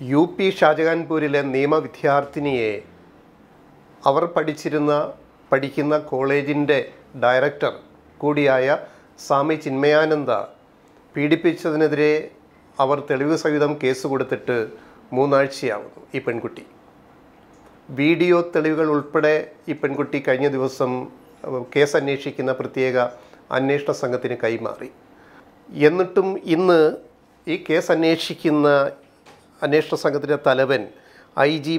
U P ഷാജഹാൻപൂരിലെ നിയമ വിദ്യാർത്ഥിനിയെ അവർ പഠിച്ചിരുന്ന പഠിക്കുന്ന കോളേജിന്റെ ഡയറക്ടർ കൂടിയായ സ്വാമി ചിന്മയാനന്ദ പീഡിപ്പിച്ചതിനെതിരെ അവർ തെളിവ് സഹിതം കേസ് കൊടുത്തിട്ട് മൂന്നാഴ്ചയാവുന്നു ഈ പെൺകുട്ടി. വീഡിയോ തെളിവുകൾ ഉൾപ്പെടെ ഈ പെൺകുട്ടി കഴിഞ്ഞ ദിവസം കേസ് അന്വേഷിക്കുന്ന പ്രത്യേക അന്വേഷണ സംഘത്തിന് കൈമാറി. എന്നിട്ടും ഇന്ന് ഈ കേസ് അന്വേഷിക്കുന്ന അന്വേഷണ സംഘത്തിന്റെ തലവൻ ഐ ജി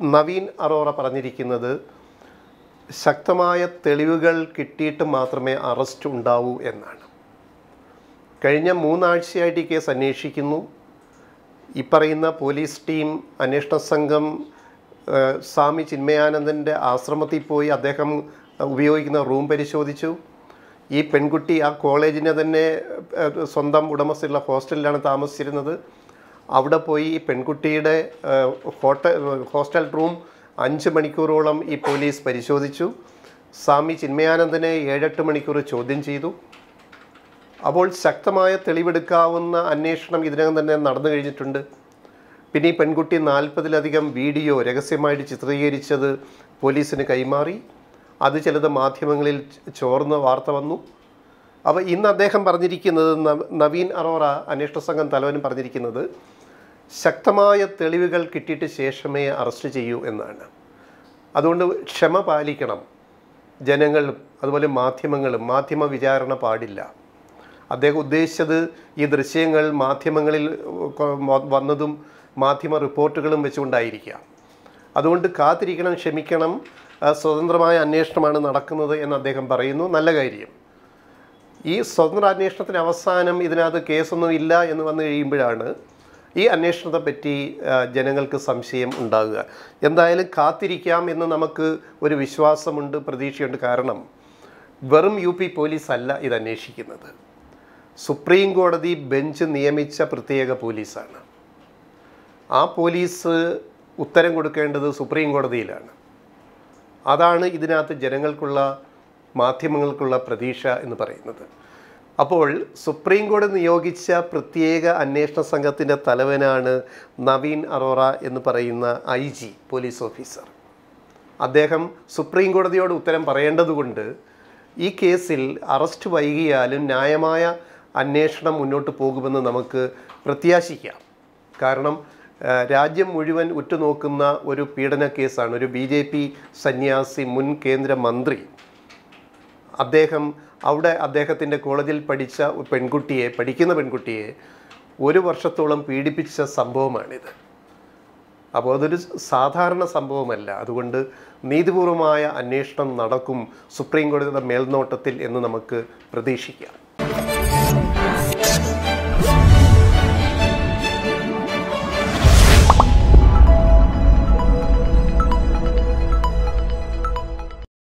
നവീൻ അറോറ പറഞ്ഞിരിക്കുന്നത് ശക്തമായ തെളിവുകൾ കിട്ടിയിട്ട് മാത്രമേ അറസ്റ്റ് ഉണ്ടാവൂ എന്നാണ്. കഴിഞ്ഞ മൂന്നാഴ്ചയായിട്ട് ഈ കേസ് അന്വേഷിക്കുന്നു. ഈ പറയുന്ന പോലീസ് ടീം അന്വേഷണ സംഘം സ്വാമി ചിന്മയാനന്ദന്റെ ആശ്രമത്തിൽ പോയി അദ്ദേഹം ഉപയോഗിക്കുന്ന റൂം പരിശോധിച്ചു. ഈ പെൺകുട്ടി ആ കോളേജിനെ തന്നെ സ്വന്തം ഉടമസ്ഥയുള്ള ഹോസ്റ്റലിലാണ് താമസിച്ചിരുന്നത്. അവിടെ പോയി ഈ പെൺകുട്ടിയുടെ ഹോട്ടൽ ഹോസ്റ്റൽ റൂം അഞ്ച് മണിക്കൂറോളം ഈ പോലീസ് പരിശോധിച്ചു. സ്വാമി ചിന്മയാനന്ദനെ ഏഴെട്ട് മണിക്കൂർ ചോദ്യം ചെയ്തു. അപ്പോൾ ശക്തമായ തെളിവെടുക്കാവുന്ന അന്വേഷണം ഇതിനകം തന്നെ നടന്നു കഴിഞ്ഞിട്ടുണ്ട്. പിന്നെ ഈ പെൺകുട്ടി നാൽപ്പതിലധികം വീഡിയോ രഹസ്യമായിട്ട് ചിത്രീകരിച്ചത് പോലീസിന് കൈമാറി. അത് ചിലത് മാധ്യമങ്ങളിൽ ചോർന്ന് വാർത്ത വന്നു. അപ്പോൾ ഇന്ന് അദ്ദേഹം പറഞ്ഞിരിക്കുന്നത് നവീൻ അറോറ അന്വേഷണ സംഘം തലവനും പറഞ്ഞിരിക്കുന്നത് ശക്തമായ തെളിവുകൾ കിട്ടിയിട്ട് ശേഷമേ അറസ്റ്റ് ചെയ്യൂ എന്നാണ്. അതുകൊണ്ട് ക്ഷമ പാലിക്കണം. ജനങ്ങളും അതുപോലെ മാധ്യമങ്ങളും മാധ്യമ വിചാരണ പാടില്ല. അദ്ദേഹം ഉദ്ദേശിച്ചത് ഈ ദൃശ്യങ്ങൾ മാധ്യമങ്ങളിൽ വന്നതും മാധ്യമ റിപ്പോർട്ടുകളും വെച്ചുകൊണ്ടായിരിക്കാം അതുകൊണ്ട് കാത്തിരിക്കണം ക്ഷമിക്കണം സ്വതന്ത്രമായ അന്വേഷണമാണ് നടക്കുന്നത് എന്ന് അദ്ദേഹം പറയുന്നു. നല്ല കാര്യം. ഈ സ്വതന്ത്ര അന്വേഷണത്തിന് അവസാനം ഇതിനകത്ത് കേസൊന്നും ഇല്ല എന്ന് വന്നു കഴിയുമ്പോഴാണ് ഈ അന്വേഷണത്തെ പറ്റി ജനങ്ങൾക്ക് സംശയം ഉണ്ടാകുക. എന്തായാലും കാത്തിരിക്കാം എന്ന് നമുക്ക് ഒരു വിശ്വാസമുണ്ട് പ്രതീക്ഷയുണ്ട്. കാരണം വെറും യു പി പോലീസ് അല്ല ഇത് അന്വേഷിക്കുന്നത്. സുപ്രീം കോടതി ബെഞ്ച് നിയമിച്ച പ്രത്യേക പോലീസാണ്. ആ പോലീസ് ഉത്തരം കൊടുക്കേണ്ടത് സുപ്രീം കോടതിയിലാണ്. അതാണ് ഇതിനകത്ത് ജനങ്ങൾക്കുള്ള മാധ്യമങ്ങൾക്കുള്ള പ്രതീക്ഷ എന്ന് പറയുന്നത്. അപ്പോൾ സുപ്രീം കോടതി നിയോഗിച്ച പ്രത്യേക അന്വേഷണ സംഘത്തിന്റെ തലവനാണ് നവീൻ അറോറ എന്ന് പറയുന്ന ഐ ജി പോലീസ് ഓഫീസർ. അദ്ദേഹം സുപ്രീം കോടതിയോട് ഉത്തരം പറയേണ്ടതുകൊണ്ട് ഈ കേസിൽ അറസ്റ്റ് വൈകിയാലും ന്യായമായ അന്വേഷണം മുന്നോട്ട് പോകുമെന്ന് നമുക്ക് പ്രത്യാശിക്കാം. കാരണം രാജ്യം മുഴുവൻ ഉറ്റുനോക്കുന്ന ഒരു പീഡന കേസാണ്. ഒരു ബി സന്യാസി മുൻ കേന്ദ്രമന്ത്രി അദ്ദേഹം അവിടെ അദ്ദേഹത്തിന്റെ കോളേജിൽ പഠിച്ച പെൺകുട്ടിയെ പഠിക്കുന്ന പെൺകുട്ടിയെ ഒരു വർഷത്തോളം പീഡിപ്പിച്ച സംഭവമാണിത്. അപ്പോൾ അതൊരു സാധാരണ സംഭവമല്ല. അതുകൊണ്ട് നീതിപൂർവമായ അന്വേഷണം നടക്കും സുപ്രീം കോടതിയുടെ മേൽനോട്ടത്തിൽ എന്ന് നമുക്ക് പ്രതീക്ഷിക്കാം.